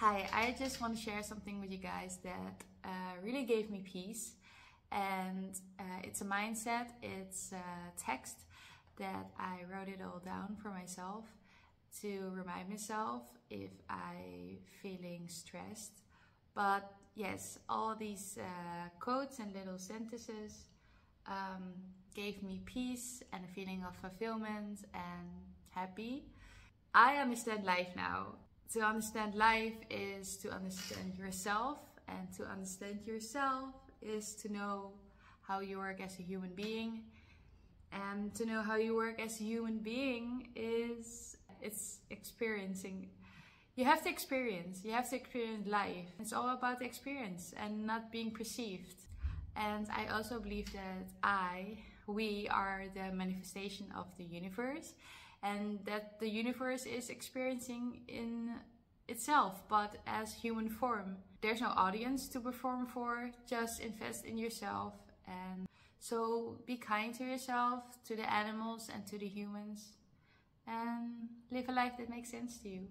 Hi, I just want to share something with you guys that uh, really gave me peace. And uh, it's a mindset, it's a text that I wrote it all down for myself to remind myself if I feeling stressed. But yes, all these uh, quotes and little sentences um, gave me peace and a feeling of fulfillment and happy. I understand life now. To understand life is to understand yourself, and to understand yourself is to know how you work as a human being. And to know how you work as a human being is it's experiencing you have to experience you have to experience life. It's all about experience and not being perceived. And i also believe that i we are the manifestation of the universe and that the universe is experiencing in itself. But as human form there's no audience to perform for. Just invest in yourself and so be kind to yourself to the animals and to the humans and live a life that makes sense to you.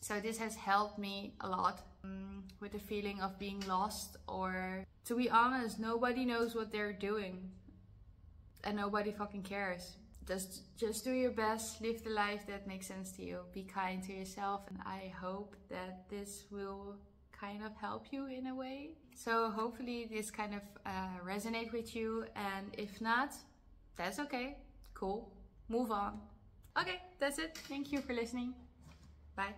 So this has helped me a lot um, with the feeling of being lost or to be honest nobody knows what they're doing and nobody fucking cares just just do your best live the life that makes sense to you. Be kind to yourself and i hope that this will kind of help you in a way. So hopefully this kind of uh, resonate with you and if not that's okay. Cool. Move on. Okay that's it. Thank you for listening. Bye